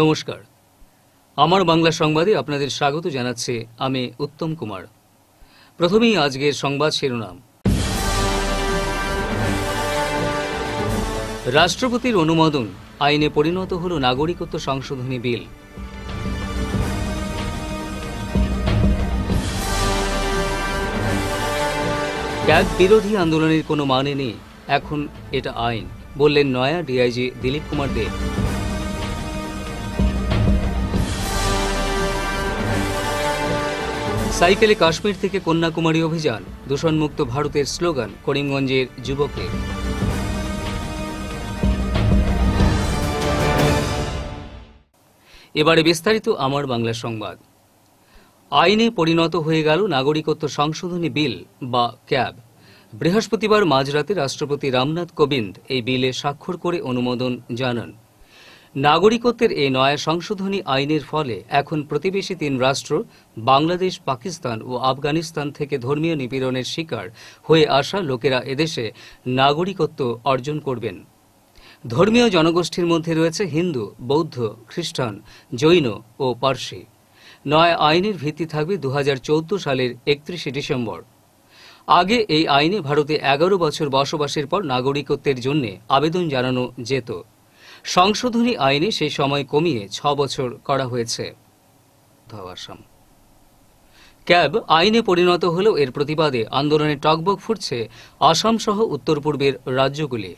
নমস্কার। আমার বাংলা সংবাদে আপনাদের স্বাগত জানাচ্ছে আমি উত্তম কুমার। প্রথমেই আজকের সংবাদ শিরোনাম। রাষ্ট্রপতির অনুমোদন, আইনে পরিণত হল নাগরিকত্ব সংশোধনী বিল। ক্যাব বিরোধী আন্দোলনের কোনো মানে নেই, এখন এটা আইন, বললেন নয়া ডিআইজি দিলীপ কুমার দেব সাইকেলে কাশ্মীর থেকে কন্যাকুমারী অভিযান, দূষণমুক্ত ভারতের স্লোগান করিমগঞ্জের যুবকের এবারে বিস্তারিত আমার বাংলা সংবাদ। আইনে পরিণত হয়ে গেল নাগরিকত্ব সংশোধনী বিল বা ক্যাব। বৃহস্পতিবার মাঝরাতে রাষ্ট্রপতি রামনাথ কোবিন্দ এই বিলে স্বাক্ষর করে অনুমোদন জানান। নাগরিকত্বের এই নয়া সংশোধনী আইনের ফলে এখন প্রতিবেশী তিন রাষ্ট্র, বাংলাদেশ, পাকিস্তান ও আফগানিস্তান থেকে ধর্মীয় নিপীড়নের শিকার হয়ে আসা লোকেরা এদেশে নাগরিকত্ব অর্জন করবেন। ধর্মীয় জনগোষ্ঠীর মধ্যে রয়েছে হিন্দু, বৌদ্ধ, খ্রিস্টান, জৈন ও পার্সি। নয় আইনের ভিত্তি থাকবে দু হাজার চৌদ্দ সালের একত্রিশে ডিসেম্বর। আগে এই আইনে ভারতে এগারো বছর বসবাসের পর নাগরিকত্বের জন্য আবেদন জানানো যেত। সংশোধনী আইনে সেই সময় কমিয়ে ছ বছর করা হয়েছে। ক্যাব আইনে পরিণত হলেও এর প্রতিবাদে আন্দোলনে টকবক ফুটছে আসাম সহ উত্তর পূর্বের রাজ্যগুলি।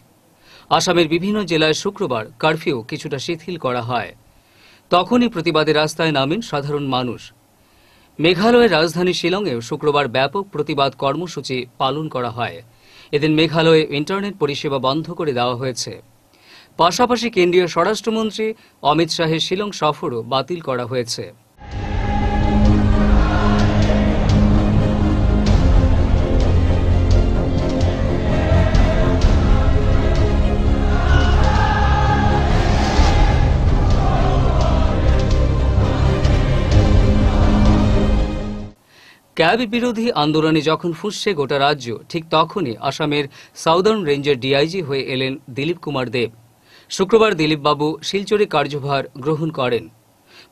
আসামের বিভিন্ন জেলায় শুক্রবার কারফিউ কিছুটা শিথিল করা হয়। তখনই প্রতিবাদে রাস্তায় নামেন সাধারণ মানুষ। মেঘালয়ের রাজধানী শিলংয়েও শুক্রবার ব্যাপক প্রতিবাদ কর্মসূচি পালন করা হয়। এদিন মেঘালয়ে ইন্টারনেট পরিষেবা বন্ধ করে দেওয়া হয়েছে। পাশাপাশি কেন্দ্রীয় স্বরাষ্ট্রমন্ত্রী অমিত শাহের শিলং সফরও বাতিল করা হয়েছে। ক্যাব বিরোধী আন্দোলনে যখন ফুসছে গোটা রাজ্য, ঠিক তখনই আসামের সাউদার্ন রেঞ্জের ডিআইজি হয়ে এলেন দিলীপ কুমার দেব। শুক্রবার দিলীপবাবু শিলচরে কার্যভার গ্রহণ করেন।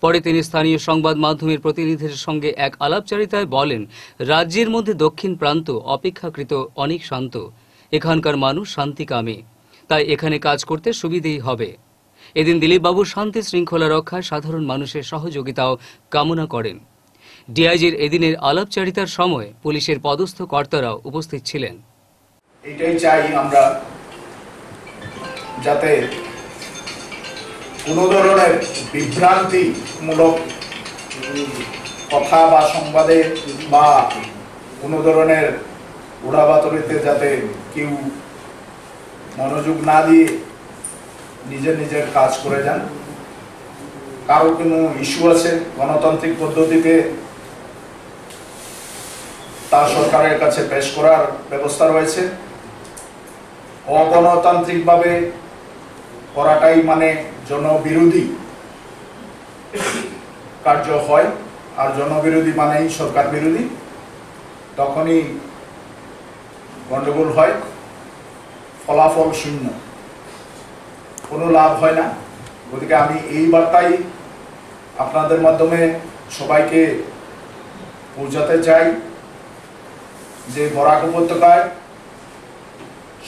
পরে তিনি স্থানীয় সংবাদ মাধ্যমের প্রতিনিধিদের সঙ্গে এক আলাপচারিতায় বলেন, রাজ্যের মধ্যে দক্ষিণ প্রান্ত অপেক্ষাকৃত অনেক শান্ত। এখানকার মানুষ শান্তিকামী। তাই এখানে কাজ করতে সুবিধেই হবে। এদিন দিলীপবাবু শান্তি শৃঙ্খলা রক্ষায় সাধারণ মানুষের সহযোগিতাও কামনা করেন। ডিআইজির এদিনের আলাপচারিতার সময় পুলিশের পদস্থ কর্তারাও উপস্থিত ছিলেন। এটাই চাই আমরা যাতে কোনো ধরনের বিভ্রান্তিমূলক কথা বা সংবাদে বা কোনো ধরনের উড়াবাতরিতে যাতে কেউ মনোযোগ না দিয়ে নিজের নিজের কাজ করে যান। কারও কোনো ইস্যু আছে গণতান্ত্রিক পদ্ধতিতে তা সরকারের কাছে পেশ করার ব্যবস্থা রয়েছে। অগণতান্ত্রিকভাবে করাটাই মানে জনবিরোধী কার্য হয়, আর জনবিরোধী মানেই সরকার বিরোধী। তখনই গন্ডগোল হয়, ফলাফল শূন্য। কোনো লাভ হয় না। গতিকে আমি এই বার্তাই আপনাদের মাধ্যমে সবাইকে পৌঁছাতে চাই যে বরাক উপত্যকায়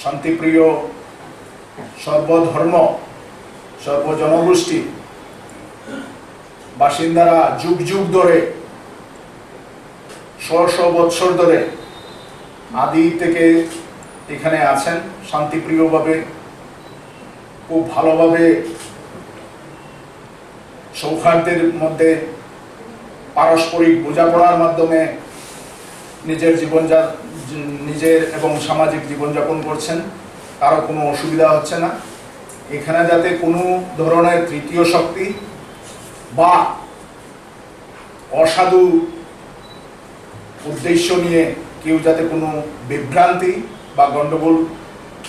শান্তিপ্রিয় সর্বধর্ম, সর্বজনগোষ্ঠী, বাসিন্দারা যুগ যুগ ধরে শ বৎসর ধরে আদি থেকে এখানে আছেন, শান্তিপ্রিয়ভাবে, খুব ভালোভাবে সৌহার্দ্যের মধ্যে পারস্পরিক বোঝাপড়ার মাধ্যমে নিজের জীবন নিজের এবং সামাজিক জীবনযাপন করছেন। কারও কোনো অসুবিধা হচ্ছে না। এখানে যাতে কোনো ধরনের তৃতীয় শক্তি বা অসাধু উদ্দেশ্য নিয়ে কেউ যাতে কোনো বিভ্রান্তি বা গণ্ডগোল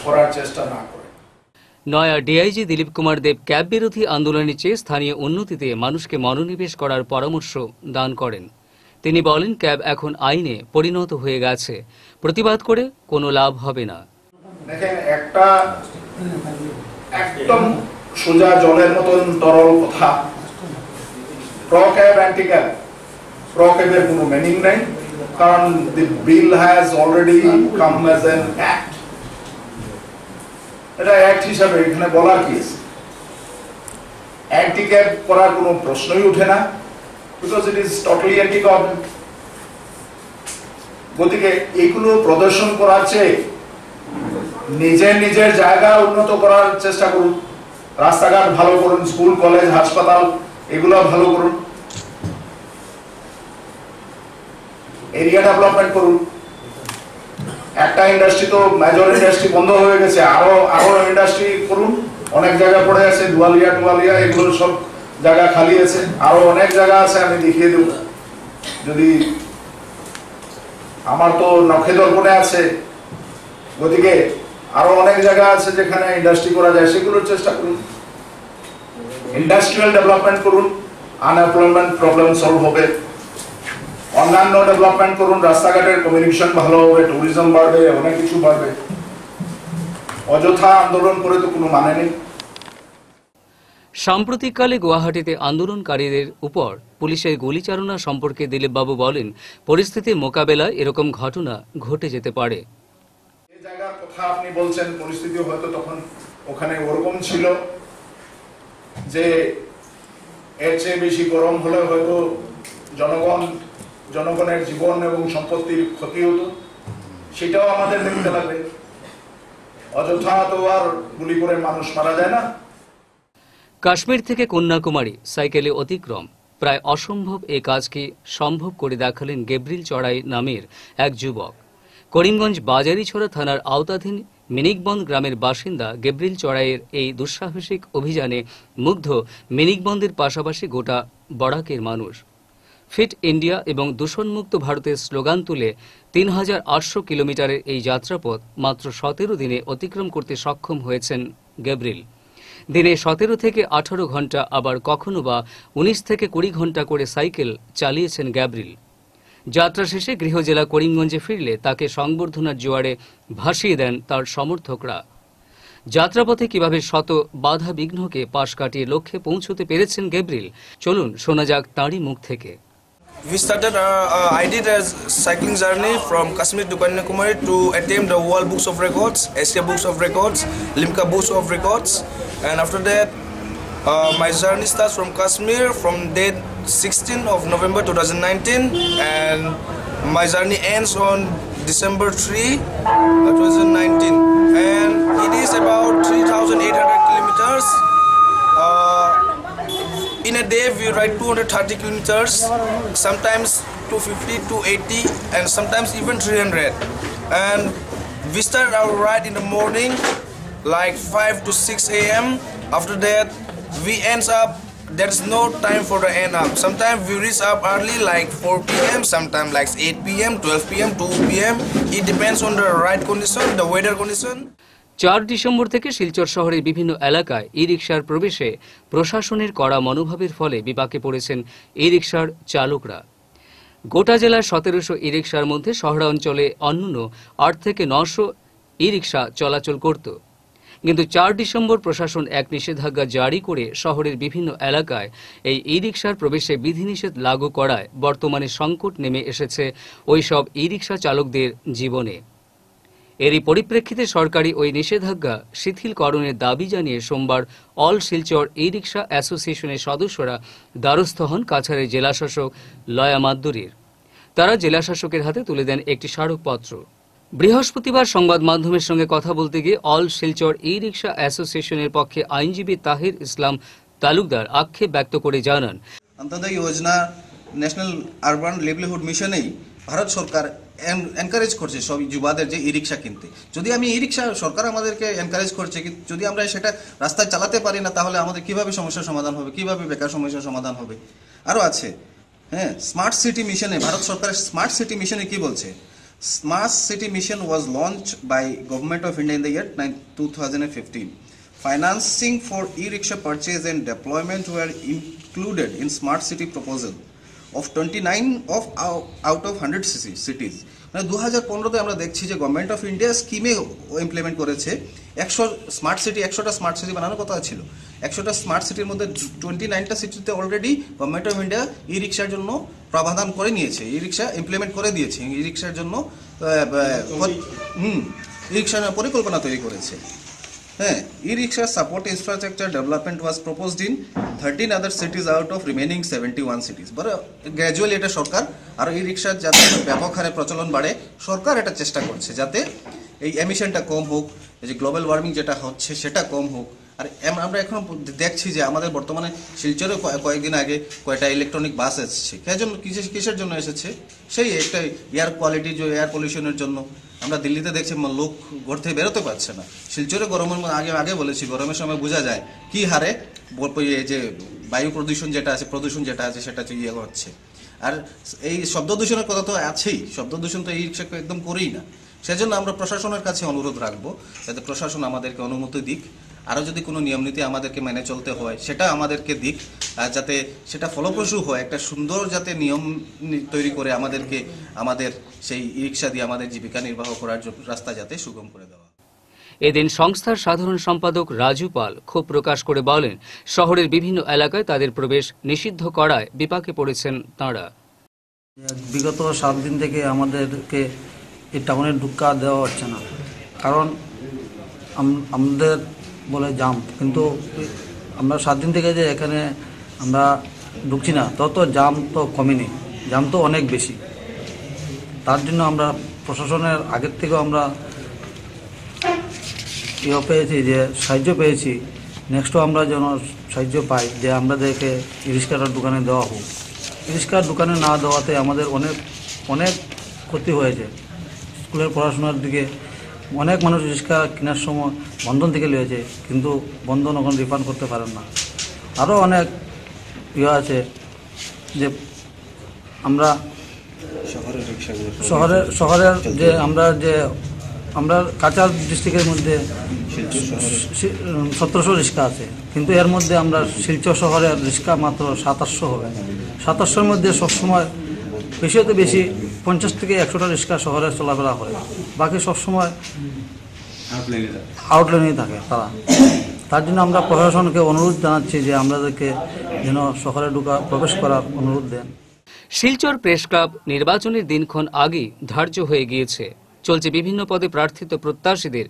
করার চেষ্টা না করে। নয়া ডিআইজি দিলীপ কুমার দেব ক্যাব বিরোধী আন্দোলনের চেয়ে স্থানীয় উন্নতিতে মানুষকে মনোনিবেশ করার পরামর্শ দান করেন। তিনি বলেন, ক্যাব এখন আইনে পরিণত হয়ে গেছে। প্রতিবাদ করে কোনো লাভ হবে না। দেখেন, একটা একদম সোজা জলের মতন তরল কথা। Pro CAB anti CAB pro কোনো মিনিং নাই, কারণ the bill has already come as an act এটা অ্যাক্ট হিসাবে এখানে বলার কি আছে? অ্যান্টি ক্যাব করার কোনো প্রশ্নই ওঠে না বিকজ ইট ইজ টোটালি গতিকে এগুলো প্রদর্শন করার চেয়ে নিজের নিজের জায়গা উন্নত করার চেষ্টা করুন। রাস্তাঘাট ভালো করুন, স্কুল, কলেজ, হাসপাতাল, এগুলো ভালো করুন। এরিয়া ডেভেলপমেন্ট করুন। একটা ইন্ডাস্ট্রি তো মেজর ইন্ডাস্ট্রি বন্ধ হয়ে গেছে। আরও আরও ইন্ডাস্ট্রি করুন। অনেক জায়গা পড়ে আছে দুয়ালিয়া টুয়ালিয়া, এগুলো সব জায়গা খালি আছে। আরও অনেক জায়গা আছে, আমি দেখিয়ে দেব। যদি আমার তো নখে দর্পণে আছে, গতিকে আরও অনেক জায়গা আছে যেখানে ইন্ডাস্ট্রি করা যায়, সেগুলোর চেষ্টা করুন। ইন্ডাস্ট্রিয়াল ডেভেলপমেন্ট করুন আনএমপ্লয়মেন্ট প্রবলেম সলভ হবে। অন্যান্য ডেভেলপমেন্ট করুন, রাস্তাঘাটের কমিউনিকেশন ভালো হবে ট্যুরিজম বাড়বে, অনেক কিছু বাড়বে। অযথা আন্দোলন করে তো কোনো মানে নেই। সাম্প্রতিককালে গুয়াহাটিতে আন্দোলনকারীদের উপর পুলিশের গুলিচালনা সম্পর্কে দিলীপবাবু বলেন, পরিস্থিতি মোকাবেলায় এরকম ঘটনা ঘটে যেতে পারে। জায়গার কথা আপনি বলছেন, পরিস্থিতি হয়তো তখন ওখানে ওরকম ছিল যে এর চেয়ে বেশি গরম হলে হয়তো জনগণ, জনগণের জীবন এবং সম্পত্তির ক্ষতি হতো। সেটাও আমাদের দেখতে লাগবে। অযথা তো আর গুলি করে মানুষ মারা যায় না। কাশ্মীর থেকে কন্যাকুমারী, সাইকেলে অতিক্রম। প্রায় অসম্ভব এই কাজকে সম্ভব করে দেখালেন গেব্রিল চড়াই নামের এক যুবক। করিমগঞ্জ বাজারিছড়া থানার আওতাধীন মিনিকবন্দ গ্রামের বাসিন্দা গেব্রিল চড়াইয়ের এই দুঃসাহসিক অভিযানে মুগ্ধ মিনিকবন্দের পাশাপাশি গোটা বরাকের মানুষ। ফিট ইন্ডিয়া এবং দূষণমুক্ত ভারতের স্লোগান তুলে তিন হাজার আটশো কিলোমিটারের এই যাত্রাপথ মাত্র সতেরো দিনে অতিক্রম করতে সক্ষম হয়েছেন গেব্রিল। দিনে সতেরো থেকে আঠারো ঘণ্টা, আবার কখনো বা উনিশ থেকে কুড়ি ঘণ্টা করে সাইকেল চালিয়েছেন গ্যাব্রিল যাত্রা শেষে গৃহজেলা করিমগঞ্জে ফিরলে তাকে সংবর্ধনার জোয়ারে ভাসিয়ে দেন তার সমর্থকরা যাত্রাপথে কীভাবে শত বাধা বিঘ্নকে পাশ কাটিয়ে লক্ষ্যে পৌঁছতে পেরেছেন গ্যাব্রিল চলুন শোনা যাক তাঁরই মুখ থেকে We started, uh, uh, I did a cycling journey from Kashmir to Kanyakumari to attempt the World Books of Records, Asia Books of Records, Limca Books of Records. And after that, uh, my journey starts from Kashmir from date 16 of November 2019 and my journey ends on December 3, uh, 2019. And it is about 3,800 kilometers. Uh, in a day we ride 230 kilometers sometimes 250 280 and sometimes even 300 and we start our ride in the morning like 5 to 6 a.m after that we ends up there's no time for the end up sometimes we reach up early like 4 p.m sometimes like 8 p.m 12 p.m 2 p.m it depends on the ride condition the weather condition চার December থেকে শিলচর শহরের বিভিন্ন এলাকায় ই রিকশার প্রবেশে প্রশাসনের কড়া মনোভাবের ফলে বিপাকে পড়েছেন ই রিকশার চালকরা গোটা জেলার সতেরোশো ই রিকশার মধ্যে শহরাঞ্চলে অন্যান্য আট থেকে নশো ই রিকশা চলাচল করত কিন্তু চার ডিসেম্বর প্রশাসন এক নিষেধাজ্ঞা জারি করে শহরের বিভিন্ন এলাকায় এই ই রিকশার প্রবেশে বিধিনিষেধ লাগু করায় বর্তমানে সংকট নেমে এসেছে ওইসব ই রিকশা চালকদের জীবনে। এরই পরিপ্রেক্ষিতে সরকারি ওই নিষেধাজ্ঞা শিথিলকরণের দাবি জানিয়ে সোমবার অল শিলচর ই রিক্সা অ্যাসোসিয়েশনের সদস্যরা দ্বারস্থ হন কাছাড়ের জেলাশাসক লয়া মাদ্দুরীর। তারা জেলাশাসকের হাতে তুলে দেন একটি স্মারকপত্র। বৃহস্পতিবার সংবাদ মাধ্যমের সঙ্গে কথা বলতে গিয়ে অল শিলচর ই রিক্সা অ্যাসোসিয়েশনের পক্ষে আইনজীবী তাহির ইসলাম তালুকদার আক্ষেপ ব্যক্ত করে জানান। Antyodaya Yojana national urban livelihood মিশনেই Bharat সরকার এনকারেজ করছে সব যুবাদের যে ই রিক্সা কিনতে। যদি আমি ই রিক্সা সরকার আমাদেরকে এনকারেজ করছে কিন্তু যদি আমরা সেটা রাস্তায় চালাতে পারি না, তাহলে আমাদের কীভাবে সমস্যার সমাধান হবে? কীভাবে বেকার সমস্যার সমাধান হবে? আরও আছে হ্যাঁ স্মার্ট সিটি মিশনে ভারত সরকারের স্মার্ট সিটি মিশনে কি বলছে? Smart City Mission was launched by Government of India in the year 2015. Financing for e-rickshaw purchase and deployment were included in Smart City proposal of 29 of out of 100 cities মানে দু হাজার পনেরোতে আমরা দেখছি যে গভর্নমেন্ট অফ ইন্ডিয়া স্কিমে implement করেছে। একশো স্মার্ট সিটি একশোটা স্মার্ট সিটি বানানোর কথা ছিল। একশোটা স্মার্ট সিটির মধ্যে টোয়েন্টি নাইনটা সিটিতে already government of India e রিক্সার জন্য প্রাবধান করে নিয়েছে। ই রিক্সা ইমপ্লিমেন্ট করে দিয়েছে। ই রিক্সার জন্য হুম ই রিক্সার পরিকল্পনা তৈরি করেছে। হ্যাঁ e rickshaw support infrastructure development was proposed in thirteen other cities out of remaining seventy one cities বড় গ্র্যাজুয়ালি এটা সরকার আর ই রিক্সার যাতে ব্যাপক হারে প্রচলন বাড়ে, সরকার এটা চেষ্টা করছে যাতে এই এমিশনটা কম হোক, এই যে গ্লোবাল ওয়ার্মিং যেটা হচ্ছে সেটা কম হোক। আর আমরা এখন দেখছি যে আমাদের বর্তমানে শিলচরে কয়ে- কয়েকদিন আগে কয়েকটা ইলেকট্রনিক বাস এসেছে। কে জন্য কিসের জন্য এসেছে? সেই একটা এয়ার কোয়ালিটি যে এয়ার পলিউশনের জন্য। আমরা দিল্লিতে দেখছি লোক ঘর থেকে বেরোতে পারছে না। শিলচরে গরমের আগে আগে বলেছি, গরমের সময় বোঝা যায় কি হারে যে বায়ু প্রদূষণ যেটা আছে, প্রদূষণ যেটা আছে, সেটা হচ্ছে ইয়ে হচ্ছে। আর এই শব্দ দূষণের কথা তো আছেই। শব্দ দূষণ তো এই একদম করেই না। সেজন্য আমরা প্রশাসনের কাছে অনুরোধ রাখব, যাতে প্রশাসন আমাদেরকে অনুমতি দিক। আরও যদি কোনো নিয়মনীতি আমাদেরকে মেনে চলতে হয় সেটা আমাদেরকে দিক যাতে সেটা ফলপ্রসূ হয় একটা সুন্দর যাতে নিয়ম তৈরি করে আমাদেরকে আমাদের সেই ই রিক্সা দিয়ে আমাদের জীবিকা নির্বাহ করার জন্য রাস্তা যাতে সুগম করে দেওয়া হয়। এদিন সংস্থার সাধারণ সম্পাদক রাজু পাল ক্ষোভ প্রকাশ করে বলেন শহরের বিভিন্ন এলাকায় তাদের প্রবেশ নিষিদ্ধ করায় বিপাকে পড়েছেন তাঁরা বিগত সাত দিন থেকে আমাদেরকে এই টাউনে ঢুকা দেওয়া হচ্ছে না কারণ আমাদের বলে জাম। কিন্তু আমরা সাত দিন থেকে যে এখানে আমরা ঢুকছি না তত জাম তো কমেনি। জাম তো অনেক বেশি। তার জন্য আমরা প্রশাসনের আগের থেকেও আমরা ইয়ে পেয়েছি যে সাহায্য পেয়েছি। নেক্সটও আমরা যেন সাহায্য পাই যে আমাদেরকে রিক্সাটার দোকানে দেওয়া হোক। রিক্সার দোকানে না দেওয়াতে আমাদের অনেক অনেক ক্ষতি হয়েছে। স্কুলের পড়াশোনার দিকে অনেক মানুষ রিক্সা কেনার সময় বন্ধন থেকে লিয়েছে কিন্তু বন্ধন এখন রিফান্ড করতে পারেন না। আরও অনেক ইয়ে আছে যে আমরা শহরের শহরের যে আমরা যে আমরা কাচার ডিস্ট্রিক্টের মধ্যে সতেরোশো রিক্সা আছে। কিন্তু এর মধ্যে আমরা শিলচর শহরের রিক্সা মাত্র সাতাশশো হবে। সাতাশশোর মধ্যে সবসময় বেশি হতে বেশি পঞ্চাশ থেকে একশোটা রিক্সা শহরে চলাফেরা করে। বাকি সবসময় আউটলাইনেই থাকে তারা। তার জন্য আমরা প্রশাসনকে অনুরোধ জানাচ্ছি যে আমাদেরকে যেন শহরে ঢুকা, প্রবেশ করার অনুরোধ দেন। শিলচর প্রেস ক্লাব নির্বাচনের দিনক্ষণ আগেই ধার্য হয়ে গিয়েছে। চলছে বিভিন্ন পদে প্রার্থিত প্রত্যাশীদের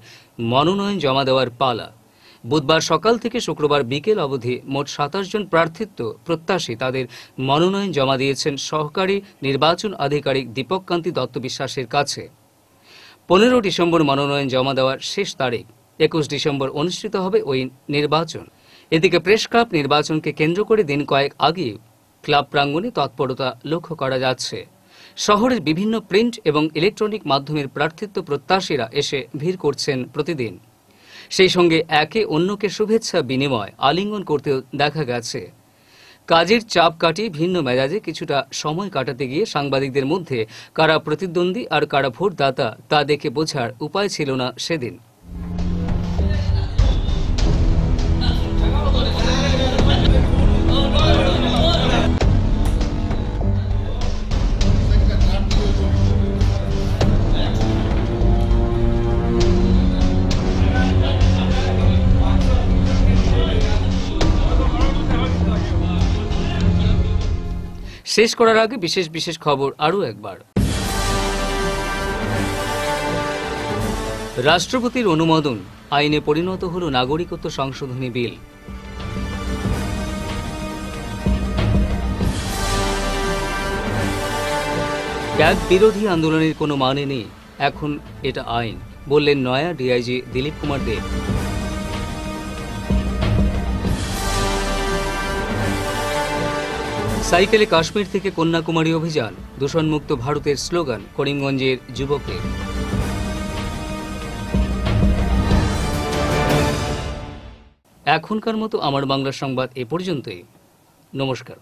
মনোনয়ন জমা দেওয়ার পালা। বুধবার সকাল থেকে শুক্রবার বিকেল অবধি মোট সাতাশ জন প্রার্থিত্ব প্রত্যাশী তাদের মনোনয়ন জমা দিয়েছেন সহকারী নির্বাচন আধিকারিক দীপক কান্তি দত্ত বিশ্বাসের কাছে। পনেরো ডিসেম্বর মনোনয়ন জমা দেওয়ার শেষ তারিখ, একুশ ডিসেম্বর অনুষ্ঠিত হবে ওই নির্বাচন। এদিকে প্রেস ক্লাব নির্বাচনকে কেন্দ্র করে দিন কয়েক আগে ক্লাব প্রাঙ্গণে তৎপরতা লক্ষ্য করা যাচ্ছে। শহরের বিভিন্ন প্রিন্ট এবং ইলেকট্রনিক মাধ্যমের প্রার্থিত্ব প্রত্যাশীরা এসে ভিড় করছেন প্রতিদিন। সেই সঙ্গে একে অন্যকে শুভেচ্ছা বিনিময় আলিঙ্গন করতেও দেখা গেছে। কাজের চাপ কাটিয়ে ভিন্ন মেজাজে কিছুটা সময় কাটাতে গিয়ে সাংবাদিকদের মধ্যে কারা প্রতিদ্বন্দ্বী আর কারা ভোটদাতা তা দেখে বোঝার উপায় ছিল না সেদিন। শেষ করার আগে বিশেষ বিশেষ খবর আরও একবার। রাষ্ট্রপতির অনুমোদন, আইনে পরিণত হল নাগরিকত্ব সংশোধনী বিল। ক্যাব বিরোধী আন্দোলনের কোনো মানে নেই, এখন এটা আইন, বললেন নয়া ডিআইজি দিলীপ কুমার দেব সাইকেলে কাশ্মীর থেকে কন্যাকুমারী অভিযান, দূষণমুক্ত ভারতের স্লোগান করিমগঞ্জের যুবকের এখনকার মতো আমার বাংলা সংবাদ এ পর্যন্তই। নমস্কার।